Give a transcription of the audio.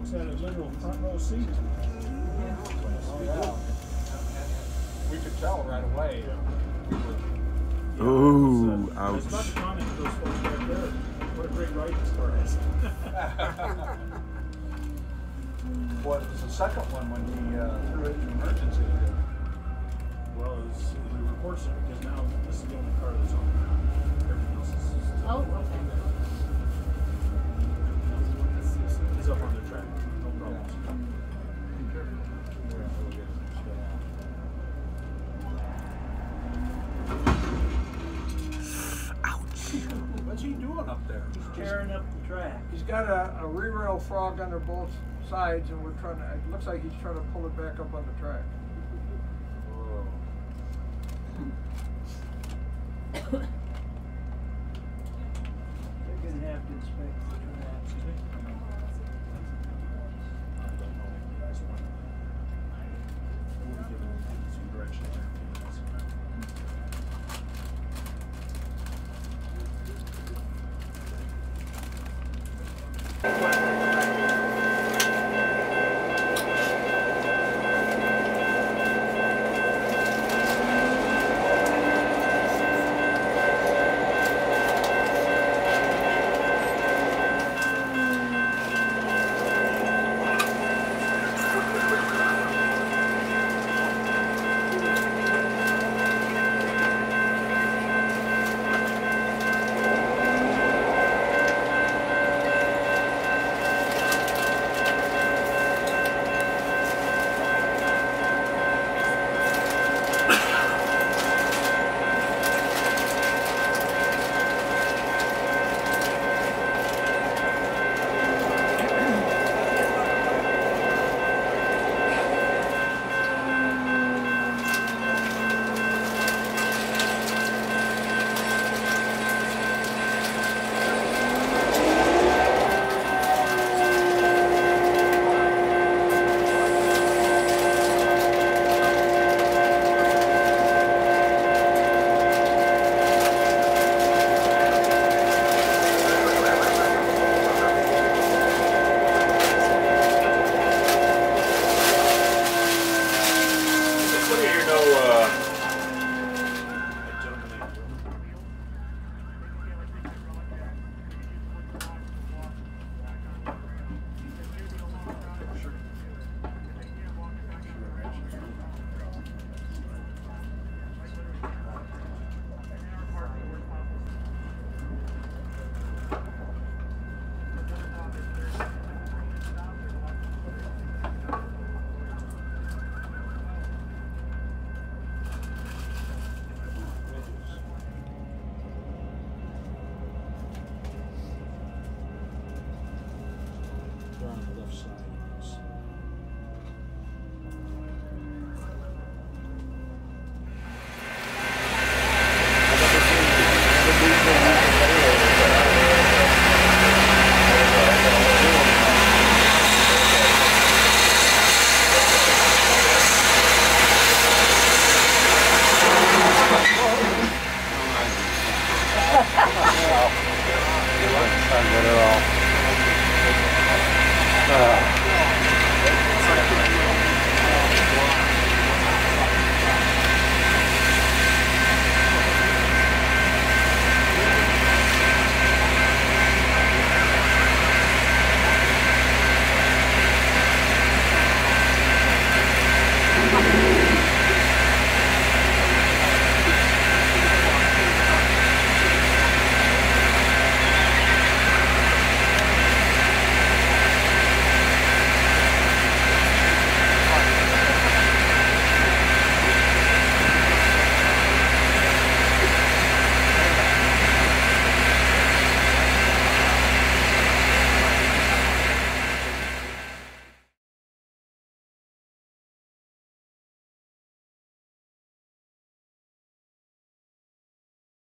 folks had a literal front row seat. Oh, yeah. We could tell right away. Ooh, I was about ouch. to comment to those folks right there. What a great ride this car is. Well, it was the second one when he uh, threw it in emergency. Well, it was, we were fortunate because now this is the only car that's on the ground. Everything else is. Oh, okay. Is up on the Tearing up the track. He's got a, a re-rail frog under both sides and we're trying to, it looks like he's trying to pull it back up on the track. They're gonna have to inspect Wow. out. Try to get it all. Uh,